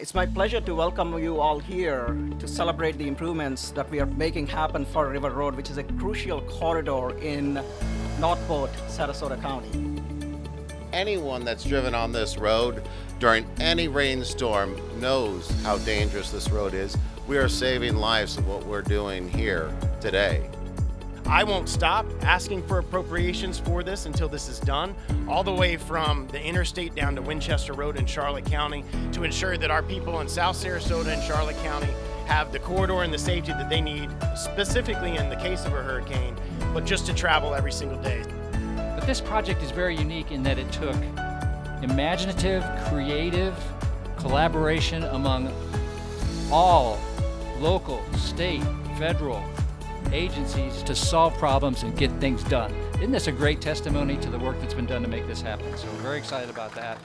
It's my pleasure to welcome you all here to celebrate the improvements that we are making happen for River Road, which is a crucial corridor in North Port, Sarasota County. Anyone that's driven on this road during any rainstorm knows how dangerous this road is. We are saving lives with what we're doing here today. I won't stop asking for appropriations for this until this is done, all the way from the interstate down to Winchester Road in Charlotte County to ensure that our people in South Sarasota and Charlotte County have the corridor and the safety that they need, specifically in the case of a hurricane, but just to travel every single day. But this project is very unique in that it took imaginative, creative collaboration among all local, state, federal, agencies to solve problems and get things done. Isn't this a great testimony to the work that's been done to make this happen? So we're very excited about that.